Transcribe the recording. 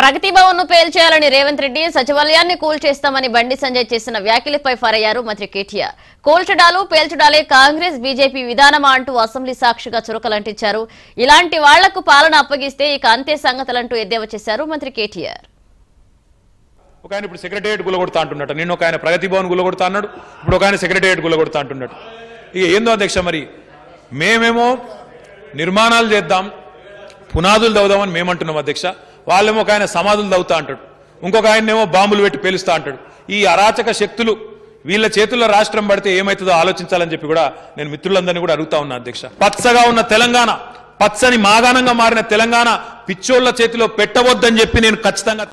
ప్రగతి భవన్ను పేల్చేయాలని రేవంత్ రెడ్డి సచివాలయాన్ని కూల్చేస్తామని బండి సంజయ్ చేసిన వ్యాఖ్యలపై ఫరయ్యారు అయ్యారు మంత్రి కేటీఆర్. కూల్చడాలు పేల్చడాలే కాంగ్రెస్ బీజేపీ విధానమా అంటూ అసెంబ్లీ సాక్షిగా చురకలంటించారు. ఇలాంటి వాళ్ళకు పాలన అప్పగిస్తే ఇక అంతే సంగతులంటూ ఎద్దేవా చేశారు మంత్రి కేటీఆర్. ఒక ఆయన ఇప్పుడు సెక్రటేరియట్ గులగొడతా అంటున్నాడు నిన్న ఒక ఆయన ప్రగతి భవన్ గులగొడతా అన్నాడు ఇప్పుడు ఒక ఆయన సెక్రటేరియట్ గులగొడతా అంటున్నాడు ఇక ఏందో అధ్యక్ష మరి మేమేమో నిర్మాణాలు చేద్దాం పునాదులు దవుదామని మేమంటున్నాం అధ్యక్ష. వాళ్ళేమో ఒక ఆయన సమాధులు దవ్వుతా అంటాడు. ఇంకొక ఆయనేమో బాంబులు పెట్టి పేలుస్తా అంటాడు. ఈ అరాచక శక్తులు వీళ్ళ చేతుల్లో రాష్ట్రం పడితే ఏమవుతుందో ఆలోచించాలని చెప్పి కూడా నేను మిత్రులందరినీ కూడా అడుగుతా ఉన్నా అధ్యక్ష. పచ్చగా ఉన్న తెలంగాణ పచ్చని మాగాణంగా మారిన తెలంగాణ పిచ్చోళ్ళ చేతిలో పెట్టవద్దని చెప్పి నేను ఖచ్చితంగా